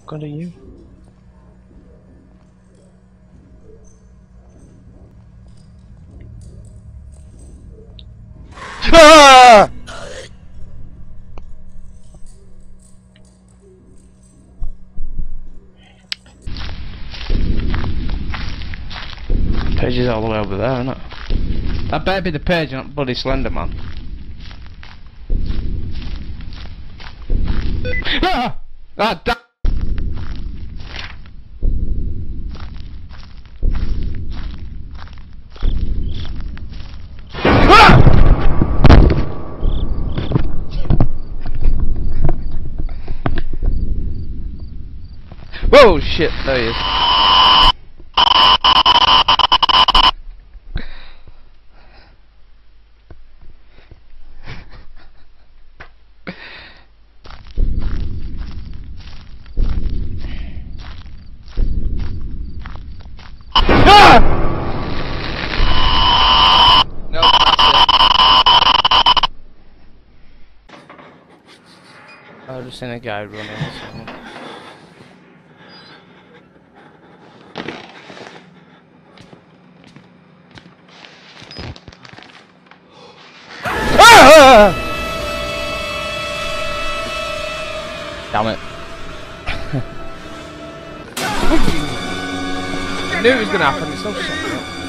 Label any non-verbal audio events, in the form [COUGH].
What good are you? Ah! [LAUGHS] Page is all the way over there, isn't it? That better be the page, not bloody Slender Man. [LAUGHS] Ah! Ah! Whoa, shit, there he is. Ah! No. I just seen a guy running Damn it. [LAUGHS] I knew it was gonna happen, it's so shit.